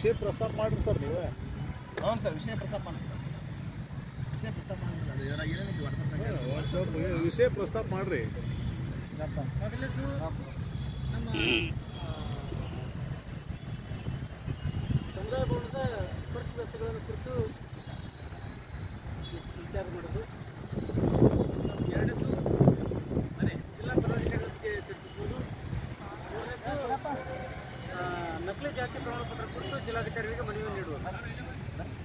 ವಿಷಯ ಪ್ರಸ್ತಾಪ ಮಾಡ್ರಿ ಸರ್ ನೀವೇ. ಹ್ಞೂ ಸರ್ ವಿಷಯ ಪ್ರಸ್ತಾಪ ಮಾಡಿ ಸರ್. ವಿಷಯ ಪ್ರಸ್ತಾಪ ಮಾಡಿ ಸ್ವಲ್ಪ ವಿಷಯ ಪ್ರಸ್ತಾಪ ಮಾಡ್ರಿ. ಸಮುದಾಯ ಭವನದ ಖರ್ಚು ವೆಚ್ಚಗಳನ್ನು ಕುರಿತು ವಿಚಾರ ಮಾಡೋದು ನಕಲಿ ಜಾತಿ ಪ್ರಮಾಣ ಪತ್ರ ಕುರಿತು ಜಿಲ್ಲಾಧಿಕಾರಿಗಳಿಗೆ ಮನವಿ ನೀಡುವುದು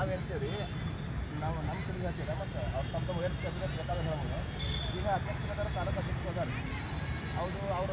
ನಾವು ಹೇಳ್ತೀವಿ ನಾವು ನಮ್ಮ ಕಡೆಗೆ ಹೇಳ್ತೀರ? ಮತ್ತು ಅವ್ರು ತಮ್ಮ ತಮ್ಮ ಹೇಳ್ತೀವಿ ಬೇಕಾದ್ರೆ ಹೇಳೋದು ಈಗ ಅಧ್ಯಕ್ಷರ ತಾಲೂಕು ಅಧ್ಯಕ್ಷರು ಅದಾರ ಅವರು ಅವರು